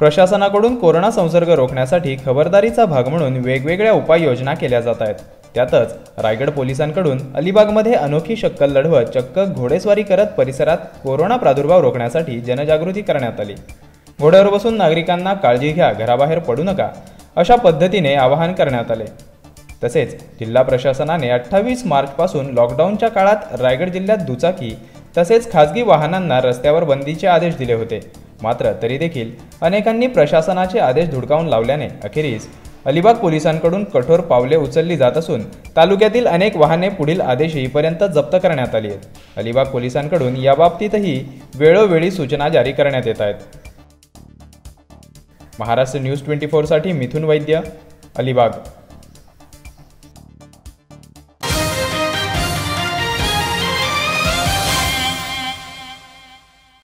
प्रशासनाकडून कोरोना संसर्ग रोखण्यासाठी खबरदारीचा भाग म्हणून वेगवेगळ्या उपाययोजना केल्या जात आहेत. त्यातच रायगड पोलिसांकडून अलिबागमध्ये अनोखी शक्कल लढवत चक्क घोडेस्वारी करत परिसरात कोरोना प्रादुर्भाव रोखण्यासाठी जनजागृती करण्यात आली. घोड्यावर बसून नागरिकांना काळजी घ्या घराबाहेर पडू नका अशा पद्धतीने आवाहन करण्यात आले. तसेच जिल्हा प्रशासनाने अठ्ठावीस मार्चपासून लॉकडाऊनच्या काळात रायगड जिल्ह्यात दुचाकी तसेच खासगी वाहनांना रस्त्यावर बंदीचे आदेश दिले होते. मात्र तरी देखील अनेकांनी प्रशासनाचे आदेश धुडकावून लावल्याने अखेरीस अलिबाग पोलिसांकडून कठोर पावले उचलली जात असून तालुक्यातील अनेक वाहने पुढील आदेश येईपर्यंत जप्त करण्यात आली आहेत. अलिबाग पोलिसांकडून याबाबतीतही वेळोवेळी सूचना जारी करण्यात येत आहेत. महाराष्ट्र न्यूज ट्वेंटी फोरसाठी मिथुन वैद्य अलिबाग.